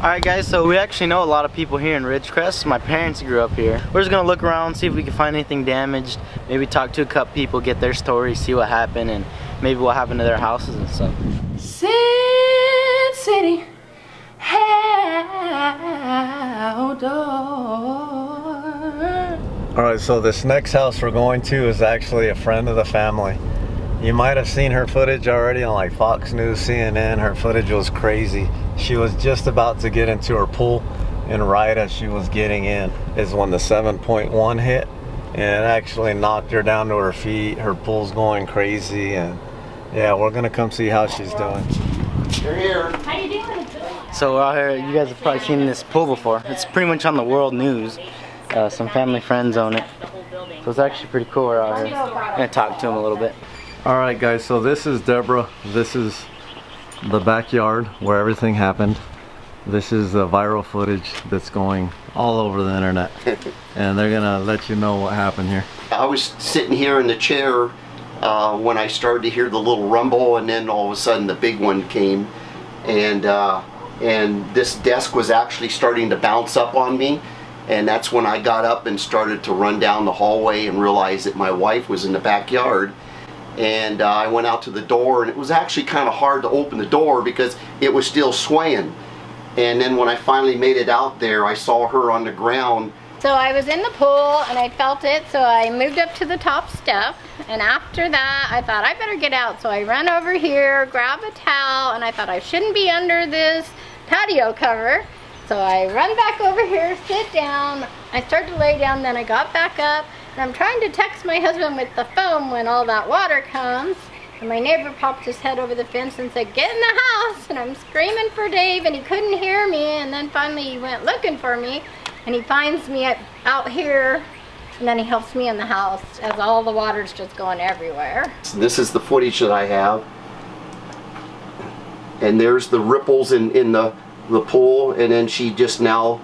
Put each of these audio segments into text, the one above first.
Alright guys, so we actually know a lot of people here in Ridgecrest. My parents grew up here. We're just gonna look around, see if we can find anything damaged. Maybe talk to a couple people, get their story, see what happened, and maybe what happened to their houses and stuff. Sin City outdoor. Alright, so this next house we're going to is actually a friend of the family. You might have seen her footage already on like Fox News, CNN. Her footage was crazy. She was just about to get into her pool and right as she was getting in is when the 7.1 hit and actually knocked her down to her feet. Her pool's going crazy and yeah, we're gonna come see how she's doing. You're here. How you doing? So we're out here, you guys have probably seen this pool before. It's pretty much on the world news. Uh, some family friends own it. So it's actually pretty cool we're out here. I'm gonna talk to them a little bit. Alright guys, so this is Deborah. This is the backyard where everything happened. This is the viral footage that's going all over the internet. and they're gonna let you know what happened here. I was sitting here in the chair uh, when I started to hear the little rumble, and then all of a sudden the big one came, and uh, and this desk was actually starting to bounce up on me, and that's when I got up and started to run down the hallway and realized that my wife was in the backyard. And uh, I went out to the door, and it was actually kind of hard to open the door because it was still swaying. And then when I finally made it out there, I saw her on the ground So I was in the pool and I felt it, so I moved up to the top step. And after that, I thought I better get out. So I run over here, grab a towel, and I thought I shouldn't be under this patio cover. So I run back over here, sit down. I start to lay down, then I got back up. And I'm trying to text my husband with the phone when all that water comes. And my neighbor popped his head over the fence and said, get in the house. And I'm screaming for Dave and he couldn't hear me. And then finally he went looking for me and he finds me at, out here and then he helps me in the house as all the water's just going everywhere. This is the footage that I have. And there's the ripples in, in the, the pool and then she just now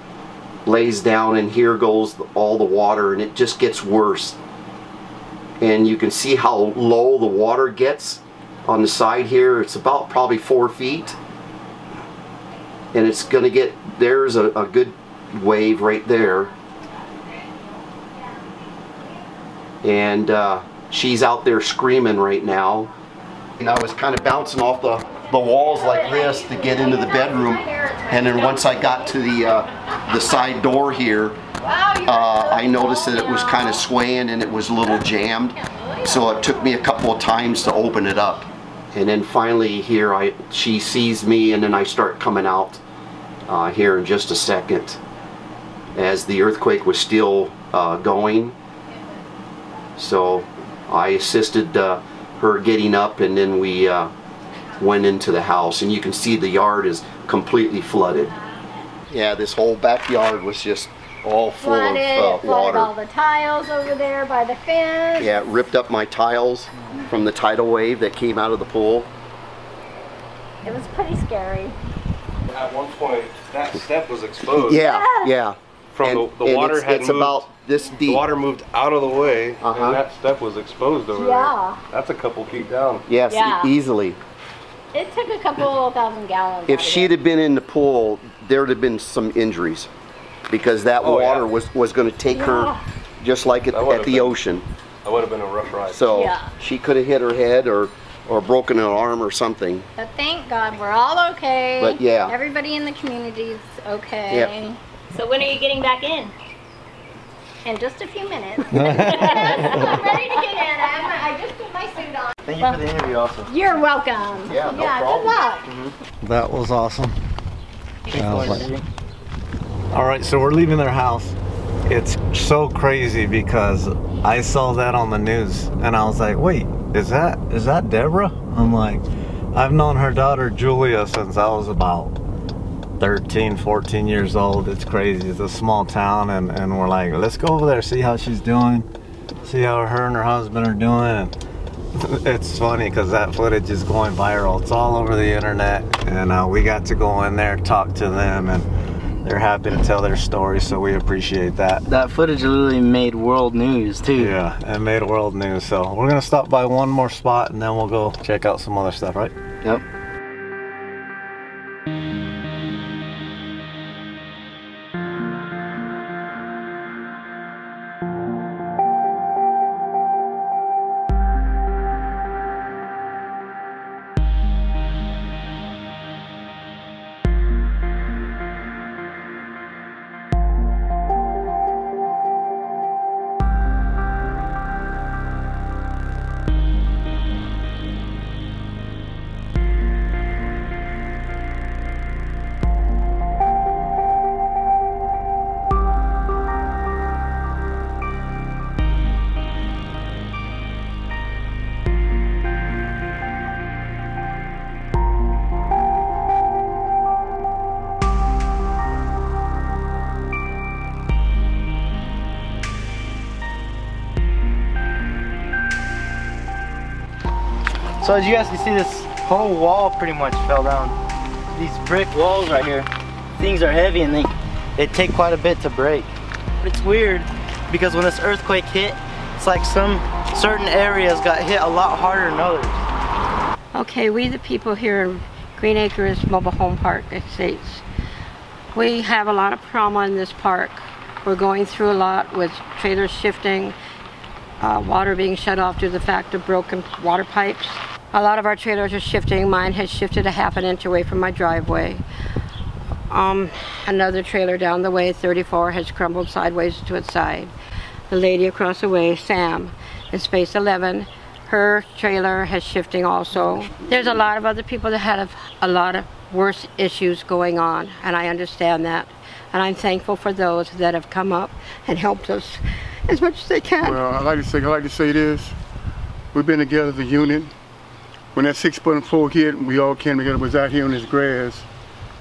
lays down and here goes all the water and it just gets worse. And you can see how low the water gets on the side here. It's about probably four feet. And it's gonna get, there's a, a good wave right there. And uh, she's out there screaming right now. And I was kind of bouncing off the, the walls like this to get into the bedroom. And then once I got to the, uh, the side door here, uh, I noticed that it was kind of swaying and it was a little jammed. So it took me a couple of times to open it up. And then finally here, I she sees me and then I start coming out uh, here in just a second as the earthquake was still uh, going. So I assisted uh, her getting up and then we uh, went into the house and you can see the yard is completely flooded. Yeah, this whole backyard was just all full Flooded, of uh, flooded all the tiles over there by the fence. Yeah, it ripped up my tiles from the tidal wave that came out of the pool. It was pretty scary. At one point, that step was exposed. Yeah, yeah. From And- the, the and water it's, had it's moved. about this deep. the deep. water moved out of the way, Uh-huh. and that step was exposed over Yeah. there. Yeah. That's a couple feet down. Yes, e- easily. It took a couple thousand gallons. If she'd have been in the pool, there'd have been some injuries because that Oh, water yeah. was was going to take Yeah. her just like at, at the been- ocean. That would have been a rough ride. So Yeah. she could have hit her head or or broken an arm or something. But thank God we're all okay. But yeah. Everybody in the community's okay. So when are you getting back in? In just a few minutes. I'm ready to get in. I'm, I just put my suit on. Thank you for the interview also. You're welcome. Yeah, no yeah problem. good luck. Mm-hmm. That was awesome. Thanks for like- All right, so we're leaving their house. It's so crazy because I saw that on the news and I was like, wait, is that is that Deborah? I'm like, I've known her daughter Julia since I was about 13, 14 years old. It's crazy. It's a small town and, and we're like, let's go over there, see how she's doing, see how her and her husband are doing. It's funny because that footage is going viral. It's all over the internet and uh, we got to go in there, talk to them and they're happy to tell their story, so we appreciate that. That footage literally made world news too. Yeah, it made world news. So we're gonna stop by one more spot and then we'll go check out some other stuff, right? Yep. So as you guys can see, this whole wall pretty much fell down. These brick walls right here, things are heavy and they, they take quite a bit to break. It's weird because when this earthquake hit, it's like some certain areas got hit a lot harder than others. Okay, we the people here in Green Acres Mobile Home Park Estates, we have a lot of trauma in this park. We're going through a lot with trailers shifting, uh, water being shut off due to the fact of broken water pipes. A lot of our trailers are shifting. Mine has shifted a half an inch away from my driveway. Um, another trailer down the way, 34, has crumbled sideways to its side. The lady across the way, Sam, in space 11, her trailer has shifting also. There's a lot of other people that have a lot of worse issues going on, and I understand that. And I'm thankful for those that have come up and helped us as much as they can. Well, I like to say, I like to say this. We've been together as a unit. When that six foot floor hit, we all came together. Was out here on this grass.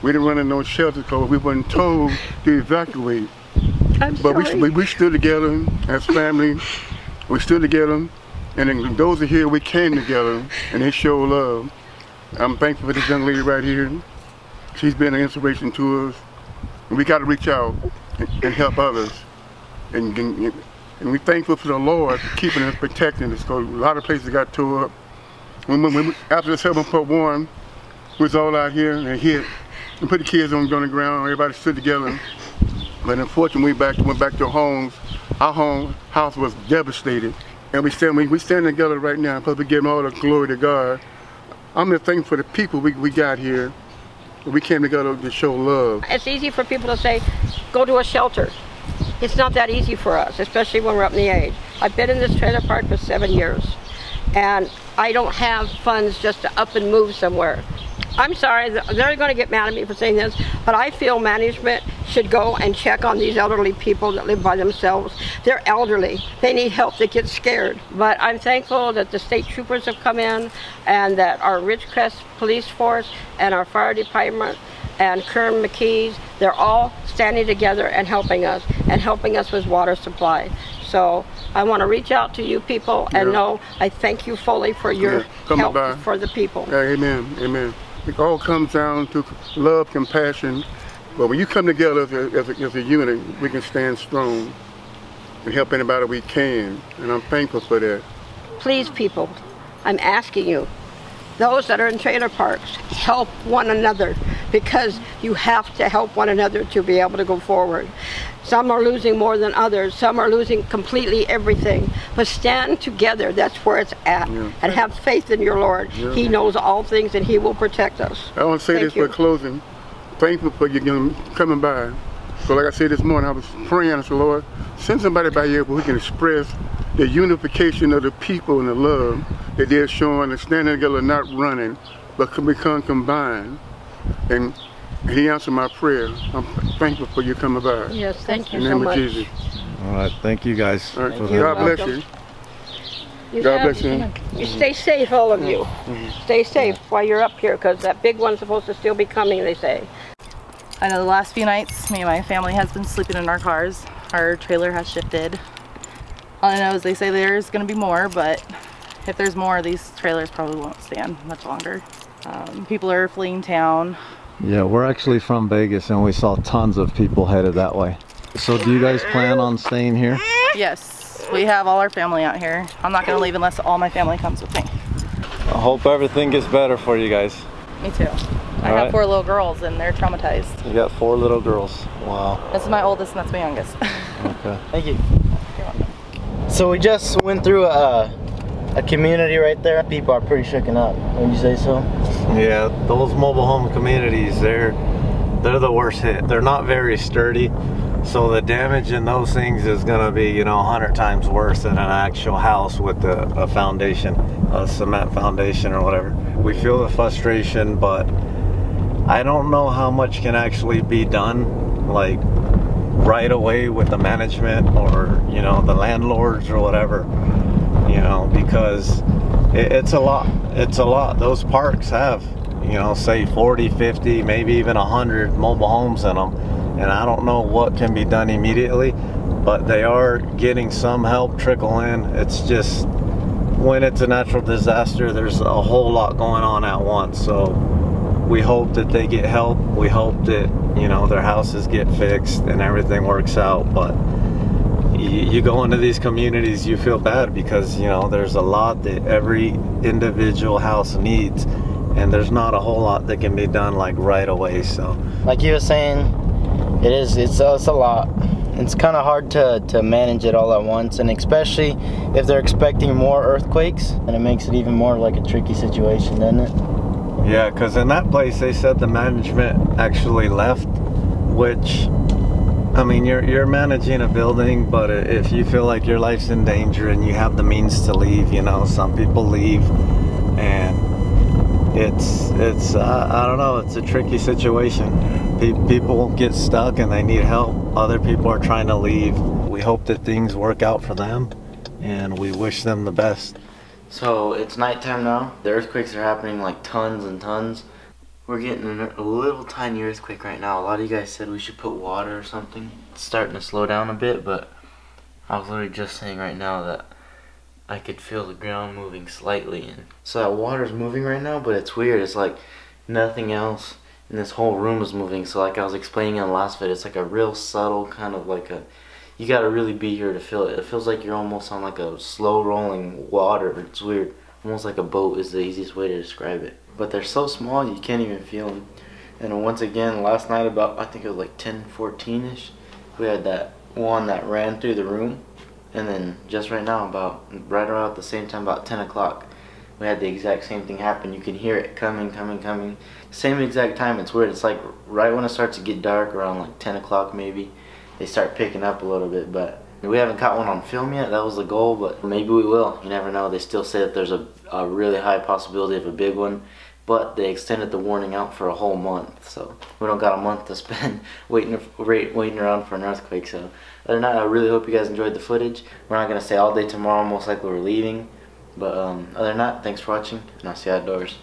We didn't run in no shelter because we weren't told to evacuate. I'm But we, sorry. we, we stood together as family. We stood together, and then those are here. We came together, and they show love. I'm thankful for this young lady right here. She's been an inspiration to us. And we got to reach out and, and help others. And, and, and we're thankful for the Lord for keeping us, protecting us. Because a lot of places got tore up. When, when, when, after the 7.1, we was all out here and hit. and put the kids on, on the ground. Everybody stood together. But unfortunately, we back went back to our homes. Our home house was devastated, and we stand we, we stand together right now. Because we give all the glory to God. I'm just thankful for the people we, we got here. We came together to show love. It's easy for people to say, go to a shelter. It's not that easy for us, especially when we're up in the age. I've been in this trailer park for seven years, and I don't have funds just to up and move somewhere. I'm sorry, they're going to get mad at me for saying this, but I feel management should go and check on these elderly people that live by themselves. They're elderly. They need help. They get scared. But I'm thankful that the state troopers have come in and that our Ridgecrest Police Force and our fire department and Kern McKees, they're all standing together and helping us and helping us with water supply. So I want to reach out to you people and Yeah. know I thank you fully for your Yeah, help by. for the people. Amen, amen. It all comes down to love, compassion. But when you come together as a, as a, as a unit, we can stand strong and help anybody we can. And I'm thankful for that. please people, I'm asking you, those that are in trailer parks, help one another because you have to help one another to be able to go forward. Some are losing more than others, some are losing completely everything. But stand together, that's where it's at. Yeah. And have faith in your Lord. Yeah. He knows all things and He will protect us. I want to say Thank this you. for closing. Thankful for you coming by. So like I said this morning, I was praying, I said, Lord, send somebody by here we can express the unification of the people and the love that they're showing and standing together, not running, but can become combined. And he answered my prayer. I'm thankful for you coming by. Yes, thank you In the so name much. of Jesus. All right, thank you guys. All right. for You're God bless welcome. you. You God bless you. You stay safe, all of you. Stay safe while you're up here because that big one's supposed to still be coming, they say. I know the last few nights, me and my family has been sleeping in our cars. Our trailer has shifted. All I know is they say there's gonna be more, but if there's more, these trailers probably won't stand much longer. Um, people are fleeing town. Yeah, we're actually from Vegas and we saw tons of people headed that way. So do you guys plan on staying here? Yes, we have all our family out here. I'm not gonna leave unless all my family comes with me. I hope everything gets better for you guys. Me too. I All have right. four little girls and they're traumatized. You got four little girls. Wow. This is my oldest and that's my youngest. Okay. Thank you. So we just went through a, a community right there. People are pretty shaken up. Wouldn't you say so? Yeah, those mobile home communities, they're they're the worst hit. They're not very sturdy. So the damage in those things is gonna be, you know, a hundred times worse than an actual house with a, a foundation, a cement foundation or whatever. We feel the frustration, but I don't know how much can actually be done, like right away with the management or you know the landlords or whatever you know because it, it's a lot it's a lot those parks have you know say 40 50 maybe even 100 mobile homes in them and i don't know what can be done immediately but they are getting some help trickle in it's just when it's a natural disaster, there's a whole lot going on at once. So we hope that they get help. We hope that you know their houses get fixed and everything works out. But you, you go into these communities, you feel bad because you know there's a lot that every individual house needs, and there's not a whole lot that can be done like right away. So, like you were saying, it is it's, uh, it's a lot. It's kind of hard to, to manage it all at once, and especially if they're expecting more earthquakes, and it makes it even more like a tricky situation, doesn't it? Yeah, because in that place they said the management actually left, which I mean, you're you're managing a building, but if you feel like your life's in danger and you have the means to leave, you know, some people leave, and it's it's uh, I don't know, it's a tricky situation. Pe people get stuck and they need help. Other people are trying to leave. We hope that things work out for them, and we wish them the best. So it's nighttime now. The earthquakes are happening like tons and tons. We're getting a little tiny earthquake right now. A lot of you guys said we should put water or something. It's starting to slow down a bit, but I was literally just saying right now that I could feel the ground moving slightly. And so that water's moving right now, but it's weird. It's like nothing else in this whole room is moving. So like I was explaining in the last video, it's like a real subtle kind of like a, you gotta really be here to feel it. It feels like you're almost on like a slow rolling water. It's weird. Almost like a boat is the easiest way to describe it but they're so small you can't even feel them. And once again, last night about I think it was like 10, 14 ish, we had that one that ran through the room, and then just right now, about right around at the same time, about 10 o'clock, we had the exact same thing happen. You can hear it coming, coming, coming. Same exact time. It's weird. It's like right when it starts to get dark, around like 10 o'clock maybe, they start picking up a little bit, but we haven't caught one on film yet. That was the goal, but maybe we will. You never know. They still say that there's a, a really high possibility of a big one, but they extended the warning out for a whole month. So we don't got a month to spend waiting waiting around for an earthquake. So other than that, I really hope you guys enjoyed the footage. We're not gonna stay all day tomorrow. Most likely we're leaving. But um, other than that, thanks for watching, and I'll see you outdoors.